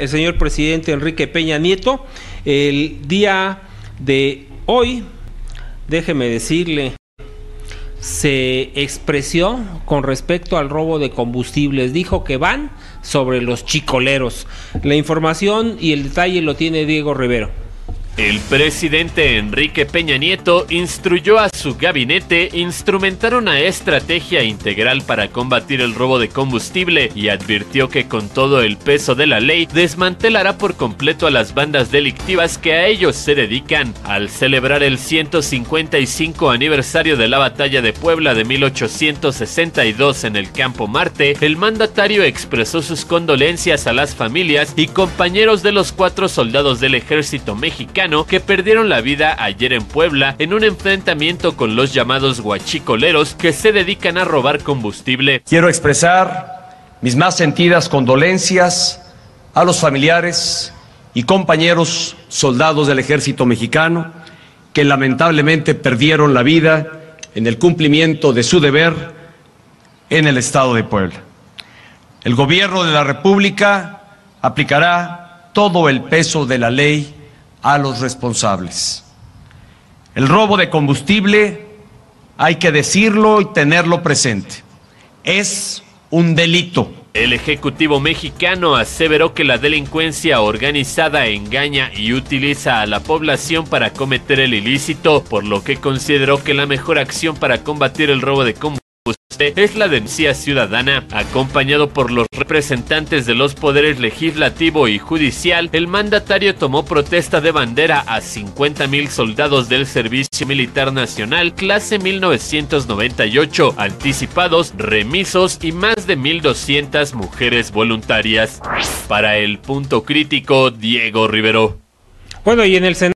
el señor presidente Enrique Peña Nieto. El día de hoy, déjeme decirle, se expresó con respecto al robo de combustibles. Dijo que van sobre los chicoleros. La información y el detalle lo tiene Diego Rivero. El presidente Enrique Peña Nieto instruyó a su gabinete instrumentar una estrategia integral para combatir el robo de combustible y advirtió que con todo el peso de la ley desmantelará por completo a las bandas delictivas que a ellos se dedican. Al celebrar el 155 aniversario de la batalla de Puebla de 1862 en el Campo Marte, el mandatario expresó sus condolencias a las familias y compañeros de los cuatro soldados del ejército mexicano que perdieron la vida ayer en Puebla en un enfrentamiento con los llamados guachicoleros que se dedican a robar combustible. Quiero expresar mis más sentidas condolencias a los familiares y compañeros soldados del ejército mexicano que lamentablemente perdieron la vida en el cumplimiento de su deber en el estado de Puebla. El gobierno de la República aplicará todo el peso de la ley a los responsables. El robo de combustible, hay que decirlo y tenerlo presente, es un delito. El Ejecutivo mexicano aseveró que la delincuencia organizada engaña y utiliza a la población para cometer el ilícito, por lo que consideró que la mejor acción para combatir el robo de combustible es la denuncia ciudadana. Acompañado por los representantes de los poderes legislativo y judicial, el mandatario tomó protesta de bandera a 50 mil soldados del Servicio Militar Nacional clase 1998, anticipados, remisos y más de 1.200 mujeres voluntarias. Para el punto crítico, Diego Rivero. Bueno, y en el